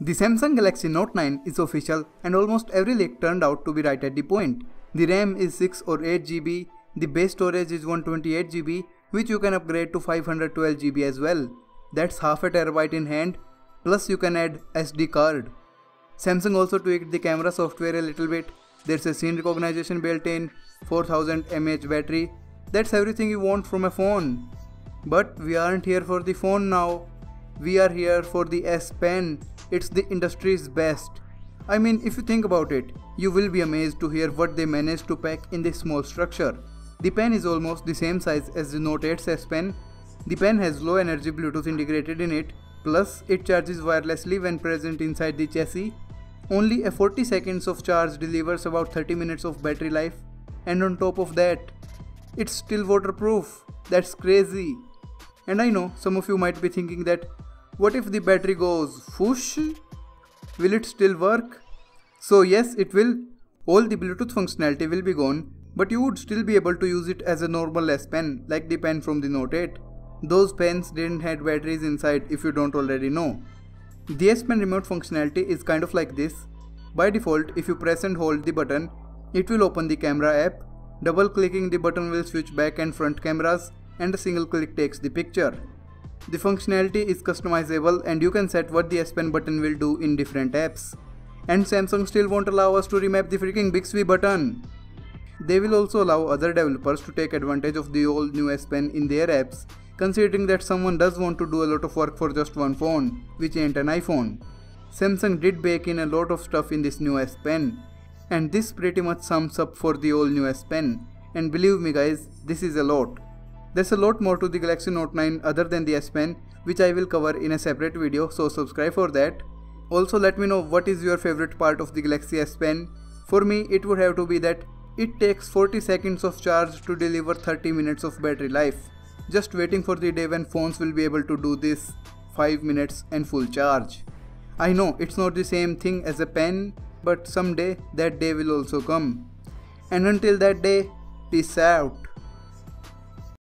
The Samsung Galaxy Note 9 is official and almost every leak turned out to be right at the point. The RAM is 6 or 8 GB, the base storage is 128 GB which you can upgrade to 512 GB as well. That's half a terabyte in hand, plus you can add SD card. Samsung also tweaked the camera software a little bit. There's a scene recognition built in, 4000 mAh battery. That's everything you want from a phone. But we aren't here for the phone now. We are here for the S Pen. It's the industry's best. I mean, if you think about it, you will be amazed to hear what they managed to pack in this small structure. The pen is almost the same size as the Note 8's S Pen. The pen has low energy Bluetooth integrated in it, plus it charges wirelessly when present inside the chassis. Only a 40 seconds of charge delivers about 30 minutes of battery life, and on top of that, it's still waterproof. That's crazy. And I know some of you might be thinking that what if the battery goes whoosh? Will it still work? So yes, it will. All the Bluetooth functionality will be gone, but you would still be able to use it as a normal S Pen like the pen from the Note 8. Those pens didn't have batteries inside if you don't already know. The S Pen remote functionality is kind of like this. By default, if you press and hold the button, it will open the camera app. Double clicking the button will switch back and front cameras and a single click takes the picture. The functionality is customizable and you can set what the S Pen button will do in different apps. And Samsung still won't allow us to remap the freaking Bixby button. They will also allow other developers to take advantage of the old new S Pen in their apps, considering that someone does want to do a lot of work for just one phone, which ain't an iPhone. Samsung did bake in a lot of stuff in this new S Pen, and this pretty much sums up for the old new S Pen. And believe me guys, this is a lot. There's a lot more to the Galaxy Note 9 other than the S Pen, which I will cover in a separate video, so subscribe for that. Also let me know what is your favorite part of the Galaxy S Pen. For me, it would have to be that it takes 40 seconds of charge to deliver 30 minutes of battery life. Just waiting for the day when phones will be able to do this 5 minutes and full charge. I know it's not the same thing as a pen, but someday that day will also come. And until that day, peace out.